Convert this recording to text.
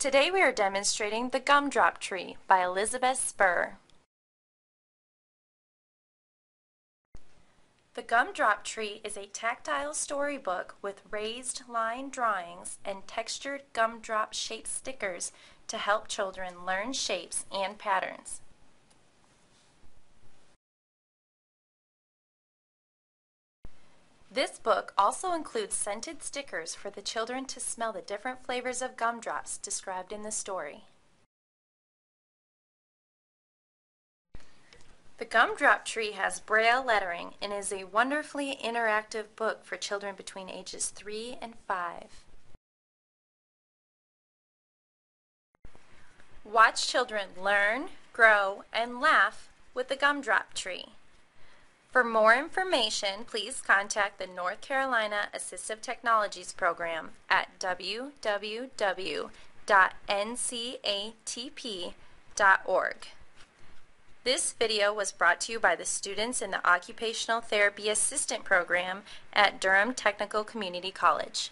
Today we are demonstrating The Gumdrop Tree by Elizabeth Spurr. The Gumdrop Tree is a tactile storybook with raised line drawings and textured gumdrop shaped stickers to help children learn shapes and patterns. This book also includes scented stickers for the children to smell the different flavors of gumdrops described in the story. The Gumdrop Tree has braille lettering and is a wonderfully interactive book for children between ages 3 and 5. Watch children learn, grow, and laugh with the Gumdrop Tree. For more information, please contact the North Carolina Assistive Technologies Program at www.ncatp.org. This video was brought to you by the students in the Occupational Therapy Assistant Program at Durham Technical Community College.